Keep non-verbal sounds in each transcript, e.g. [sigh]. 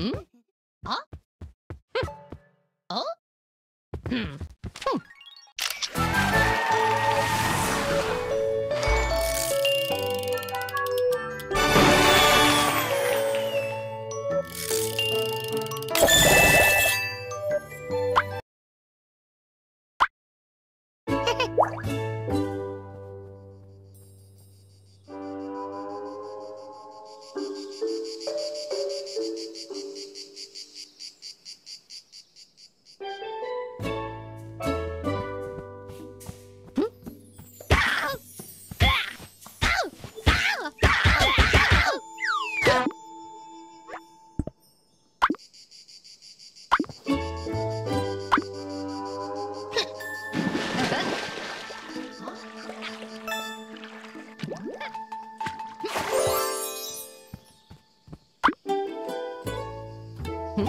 ん？あ？あうん。うん。ぬ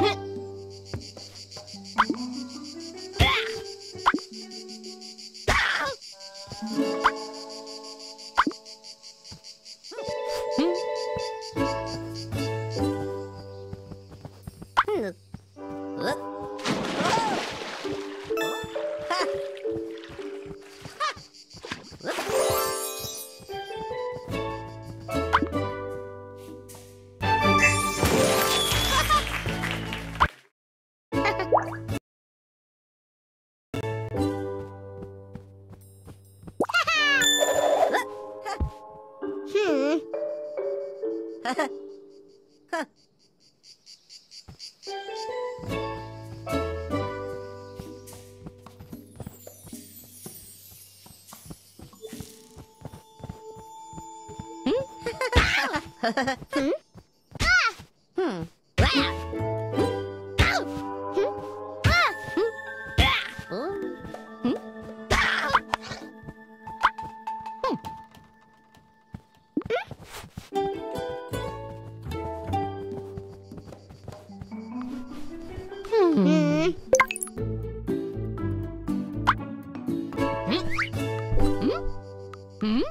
っ [laughs] Hmm? [laughs] hmm? Hmm? Ah! Hmm. Wow! Hmm? Hmm?